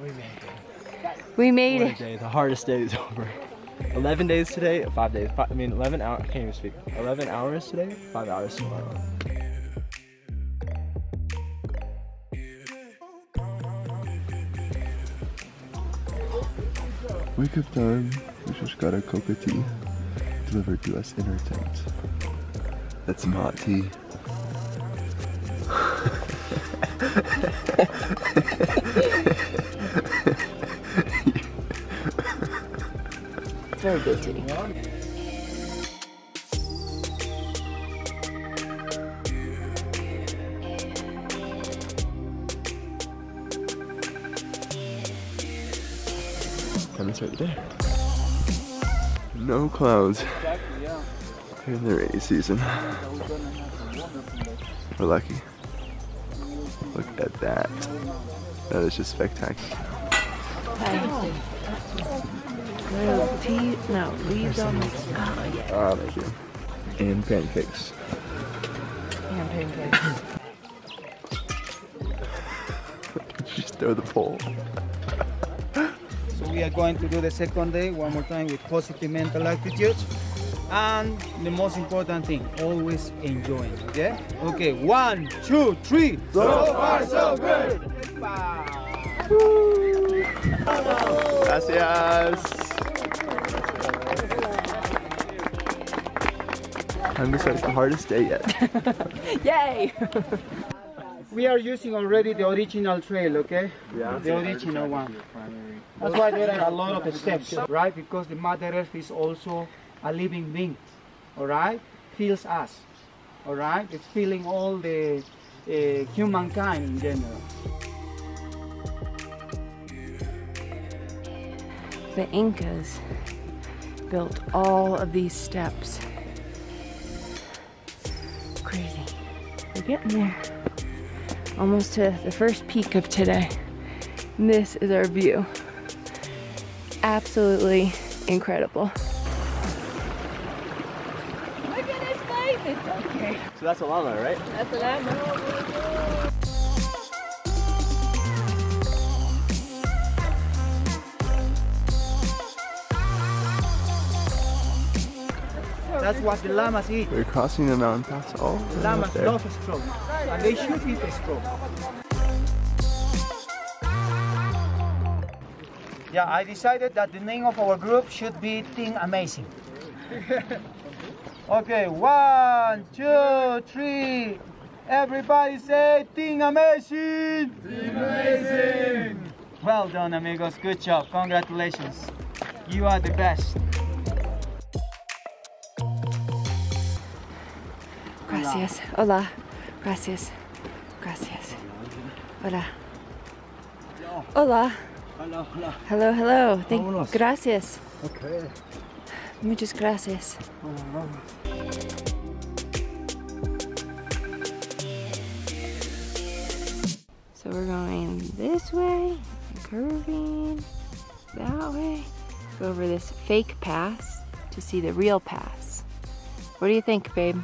We made it. We made What a it. day. The hardest day is over. 11 days today, five days. Five, I mean, 11 hours. I can't even speak. 11 hours today, five hours tomorrow. Wake up time. We just got our coca tea delivered to us in our tent. That's some hot tea. It's very good tea. Time to start the. No clouds in the rainy season. We're lucky. Look at that. That is just spectacular. No, tea, no, leaves on the, oh yeah, Ah, thank you. And pancakes. and pancakes. Just throw the pole. So we are going to do the second day one more time with positive mental attitude. And the most important thing, always enjoying, okay? Okay, one, two, three. So far, so good. Gracias. Time to start the hardest day yet. Yay! We are using already the original trail, okay? Yeah. The original one. That's why there are a lot of steps, right? Because the Mother Earth is also a living being, all right? Feels us, all right? It's feeling all the uh, humankind in general. The Incas built all of these steps. Crazy. We're getting there. Almost to the first peak of today. And this is our view. Absolutely incredible. Look at his face. It's okay. So that's a llama, right? That's what I That's what the llamas eat. We're crossing the mountain pass all the way up Llamas there. love straw, and they should eat the straw. Yeah, I decided that the name of our group should be Thing Amazing. okay, one, two, three. Everybody say Thing Amazing! Thing Amazing! Well done, amigos. Good job. Congratulations. You are the best. Gracias. Hola. Gracias. Gracias. Hola. Hola. Hello, hello. Hello, hello. Thank. Gracias. Okay. Muchas gracias. So we're going this way, curving that way. Go over this fake pass to see the real pass. What do you think, babe?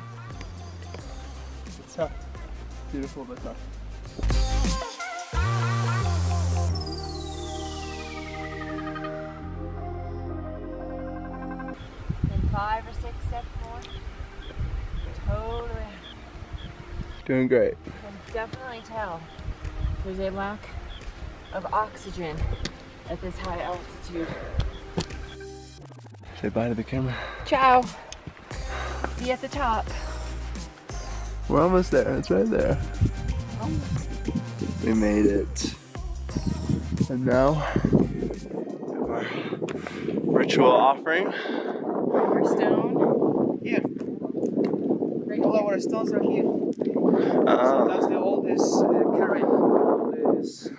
Beautiful but tough. And five or six steps more. Totally. Doing great. can definitely tell there's a lack of oxygen at this high altitude. Say bye to the camera. Ciao. See you at the top. We're almost there. It's right there. We made it. And now, our ritual offering. River Stone. Here. All our stones are here. So Uh, that's the oldest uh, current, oldest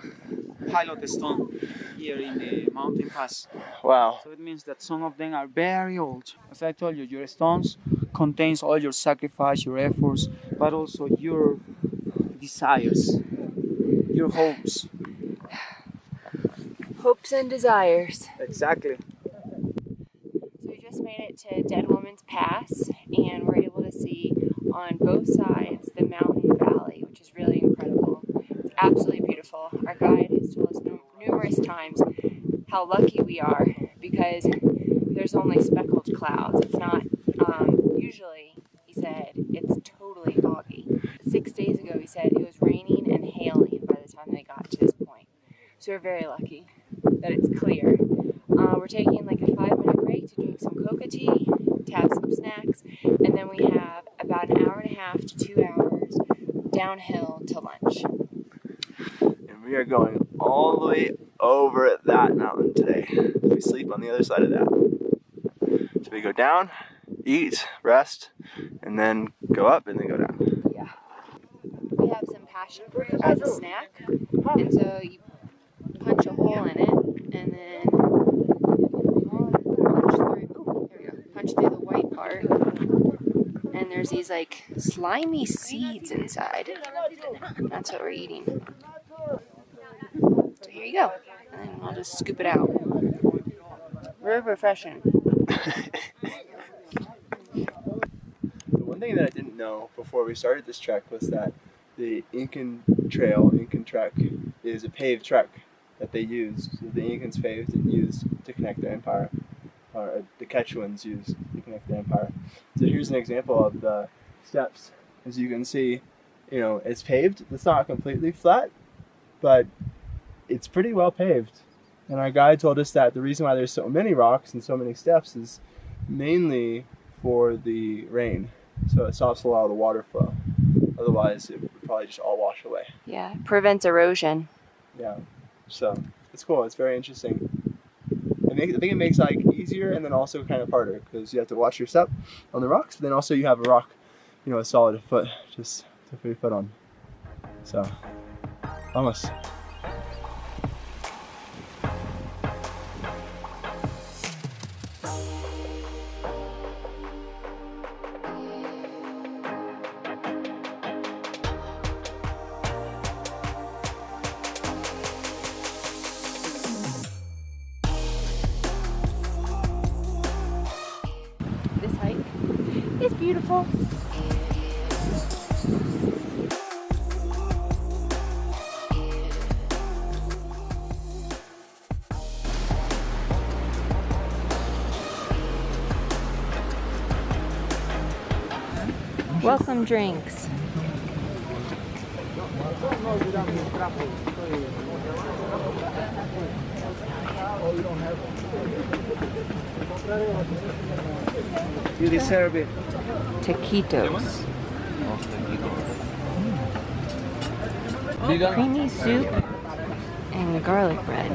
pilot stone here in the mountain pass. wow. So it means that some of them are very old. As I told you, your stones contains all your sacrifice, your efforts, but also your desires, your hopes. Hopes and desires. Exactly. So we just made it to Dead Woman's Pass and we're able to see on both sides the mountain valley, which is really incredible. It's absolutely beautiful. Our guide has told us numerous numerous times how lucky we are because there's only speckled clouds. It's not, um, usually, he said, it's totally foggy. Six days ago, he said it was raining and hailing by the time they got to this point. So we're very lucky that it's clear. Uh, we're taking like a five minute break to drink some coca tea, to have some snacks, and then we have about an hour and a half to two hours downhill to lunch. And we are going all the way over that mountain today. We sleep on the other side of that. So we go down, eat, rest, and then go up and then go down. Yeah. We have some passion fruit as a snack, and so you punch a hole in it, and then punch through. Ooh, there we go. Punch through the white part, and there's these like slimy seeds inside. That's what we're eating. So here you go, and then I'll just scoop it out. Very refreshing. The one thing that I didn't know before we started this trek was that the Incan Trail, Incan Trek, is a paved trek that they used. So the Incans paved and used to connect their empire, or uh, the Quechuans used connect their empire. So here's an example of the steps. As you can see, you know, it's paved. It's not completely flat, but it's pretty well paved. And our guide told us that the reason why there's so many rocks and so many steps is mainly for the rain. So it stops a lot of the water flow. Otherwise, it would probably just all wash away. Yeah, prevents erosion. Yeah. So it's cool. It's very interesting. I think, I think it makes like easier and then also kind of harder because you have to watch your step on the rocks, but then also you have a rock, you know, a solid foot just to put your foot on. So, almost. Is beautiful. Welcome drinks. You deserve it. Taquitos. Creamy soup and garlic bread.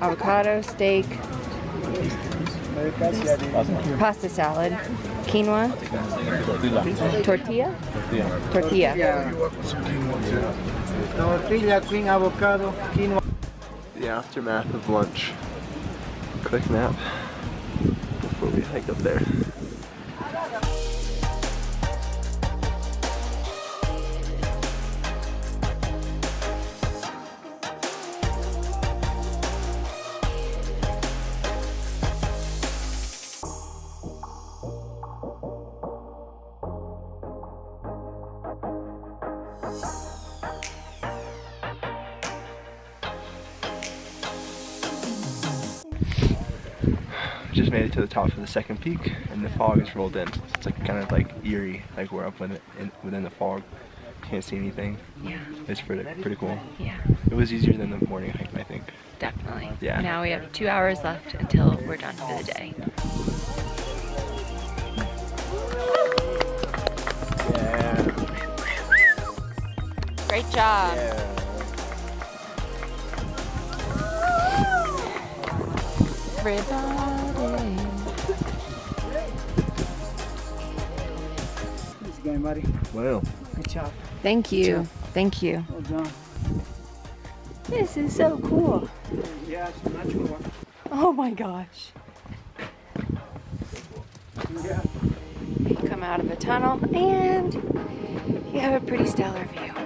Avocado, steak, pasta salad, quinoa, tortilla, tortilla. Tortilla, queen, avocado, quinoa. The aftermath of lunch. Quick nap before we hike up there. Just made it to the top of the second peak, and the fog has rolled in. It's like kind of like eerie, like we're up within, in, within the fog. Can't see anything. Yeah, It's pretty pretty cool. yeah, It was easier than the morning hike, I think. definitely. Yeah. Now we have two hours left until we're done for the day. Yeah. Great job. Everybody. This game, buddy. Wow. Good job. Thank you. Thank you. Well done. This is so cool. Yeah, it's a natural one. Oh my gosh. Yeah. You come out of the tunnel and you have a pretty stellar view.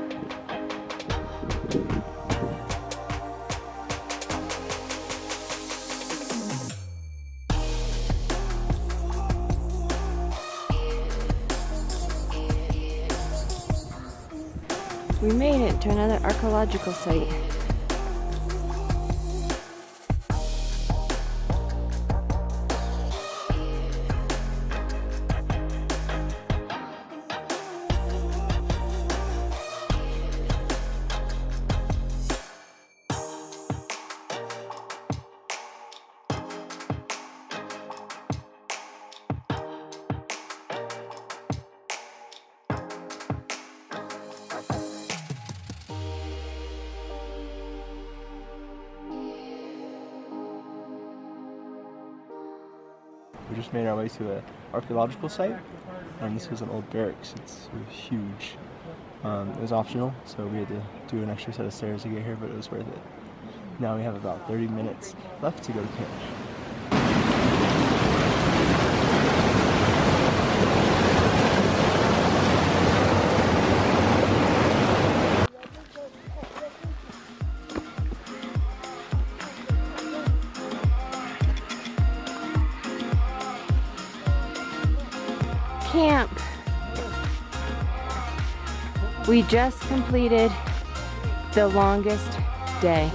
We made it to another archaeological site. Made our way to an archaeological site, and this was an old barracks. It's, it was huge. Um, it was optional, so we had to do an extra set of stairs to get here, but it was worth it. Now we have about 30 minutes left to go to camp. Camp. We just completed the longest day.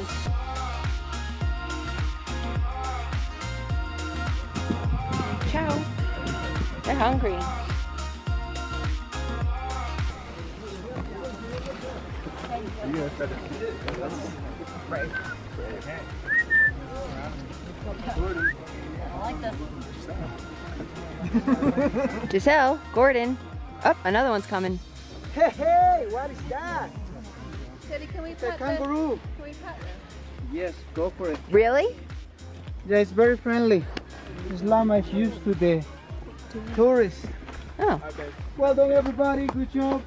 Ciao. They're hungry. Giselle, Gordon. Oh, another one's coming. Hey, hey, what is that? Teddy, can we The pet the, kangaroo. can we pet them? Yes, go for it. Really? Yeah, it's very friendly. This llama is used to the tourists. Oh. Well done, everybody. Good job.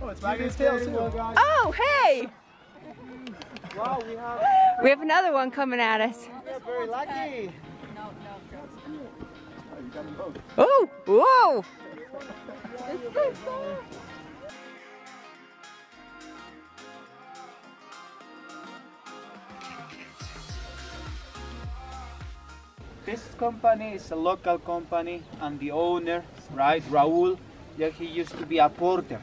Oh, it's wagging its tail too. guys. Oh, hey! Wow, we have We have another one coming at us. we are very lucky. Oh, whoa! This company is a local company, and the owner, right, Raul, yeah, he used to be a porter.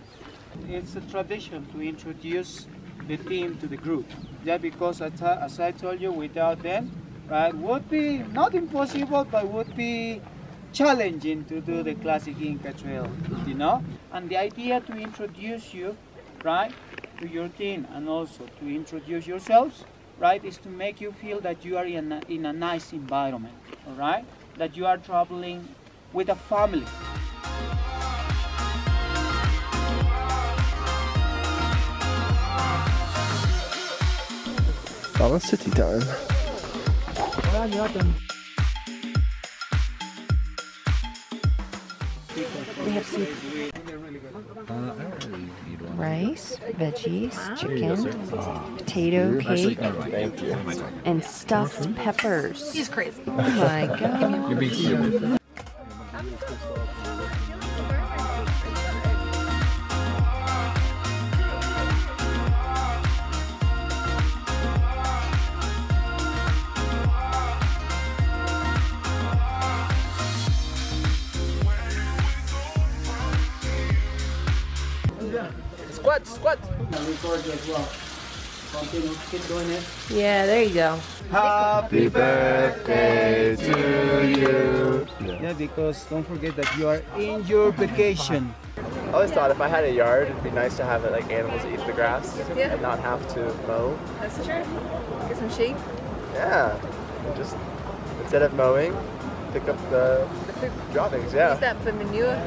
It's a tradition to introduce the team to the group, yeah, because as I, as I told you, without them, right, would be not impossible, but would be challenging to do the classic Inca Trail, you know. And the idea to introduce you, right, to your team, and also to introduce yourselves, right, is to make you feel that you are in a, in a nice environment, all right, that you are traveling with a family. Mama city time. We have soup. Rice, veggies, chicken, potato cake, and stuffed peppers. He's crazy. Oh my god. Record you as well. Continue, keep doing it. Yeah, there you go. Happy birthday to you. Yeah, because don't forget that you are in your vacation. I always thought if I had a yard, it'd be nice to have it like animals eat the grass Yeah. and not have to mow. That's true. Get some sheep. Yeah, and just instead of mowing, pick up the The poop. droppings. Yeah. Use that for manure.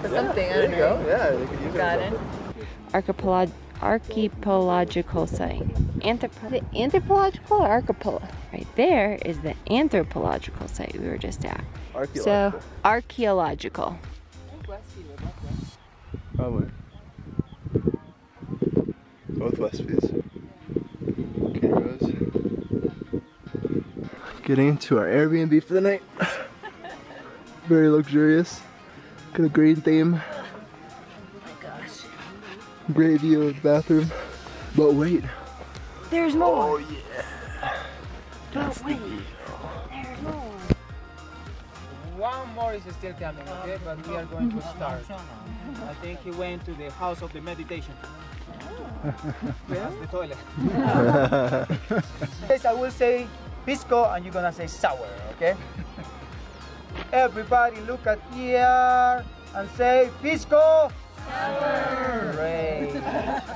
For Yeah, something. I There don't you know. go. Yeah, you could use Garden. it. for Archipelog archaeological site. Anthropo- the anthropological or archipelago? Right there is the anthropological site we were just at. something. So archaeological. Probably. Oh, Both Westvies. Okay, Rose. Getting into our Airbnb for the night. Very luxurious. Got a green theme. Great view of the bathroom. But wait. There's more. Oh yeah. But wait. There's more. One more is still coming, okay? But we are going to mm-hmm. start. I think he went to the house of the meditation. That's the toilet. Yes, I will say pisco and you're gonna say sour, okay? Everybody look at here and say pisco sour. Great.